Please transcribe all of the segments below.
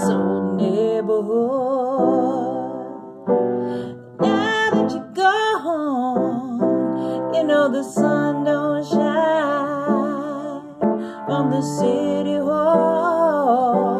this old neighborhood. Now that you're gone, you know the sun don't shine on the city hall.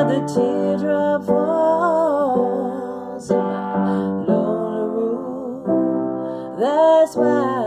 The teardrop falls on my lonely roof. That's why.